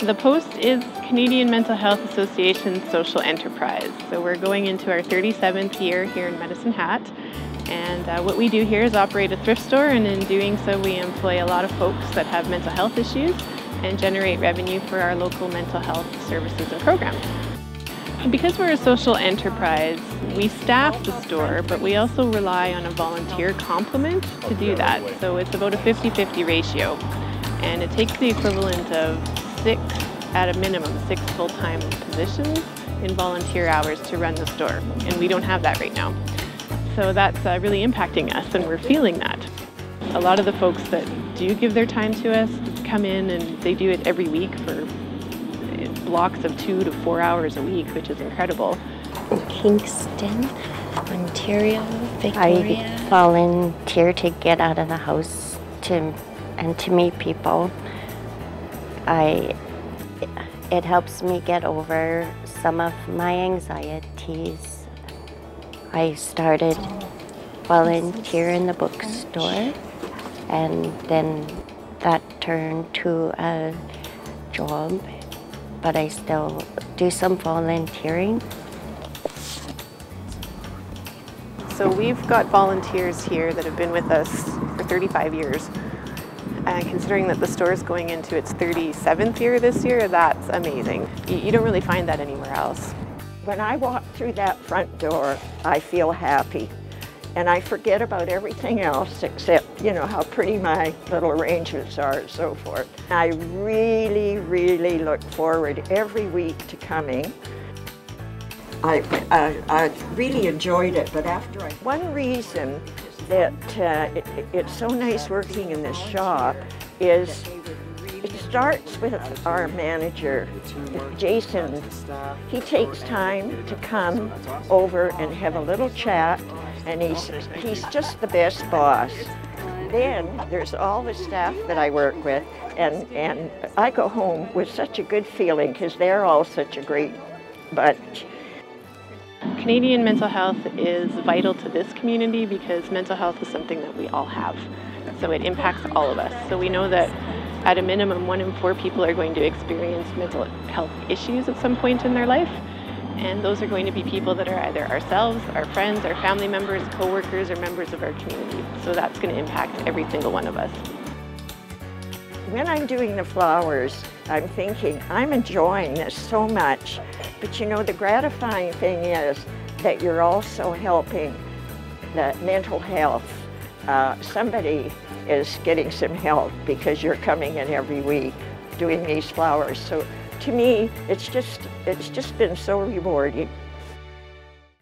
The Post is Canadian Mental Health Association's social enterprise. So we're going into our 37th year here in Medicine Hat. And uh, what we do here is operate a thrift store, and in doing so, we employ a lot of folks that have mental health issues and generate revenue for our local mental health services and programs. Because we're a social enterprise, we staff the store, but we also rely on a volunteer complement to do that. So it's about a 50 50 ratio. And it takes the equivalent of six, at a minimum, six full-time positions in volunteer hours to run the store, and we don't have that right now. So that's uh, really impacting us, and we're feeling that. A lot of the folks that do give their time to us come in and they do it every week for uh, blocks of two to four hours a week, which is incredible. Kingston, Ontario, Victoria. I volunteer to get out of the house to and to meet people. I, it helps me get over some of my anxieties. I started volunteer in the bookstore and then that turned to a job, but I still do some volunteering. So we've got volunteers here that have been with us for 35 years and considering that the store is going into its 37th year this year, that's amazing. You, you don't really find that anywhere else. When I walk through that front door, I feel happy. And I forget about everything else except, you know, how pretty my little arrangements are and so forth. I really, really look forward every week to coming. I, I, I really enjoyed it, but after I... One reason that uh, it, it's so nice working in this shop is it starts with our manager, Jason. He takes time to come over and have a little chat, and he's, he's just the best boss. Then there's all the staff that I work with, and, and I go home with such a good feeling because they're all such a great bunch. Canadian mental health is vital to this community because mental health is something that we all have. So it impacts all of us. So we know that at a minimum, one in four people are going to experience mental health issues at some point in their life. And those are going to be people that are either ourselves, our friends, our family members, co-workers, or members of our community. So that's going to impact every single one of us. When I'm doing the flowers, I'm thinking, I'm enjoying this so much. But you know, the gratifying thing is that you're also helping the mental health. Uh, somebody is getting some help because you're coming in every week doing these flowers. So to me, it's just, it's just been so rewarding.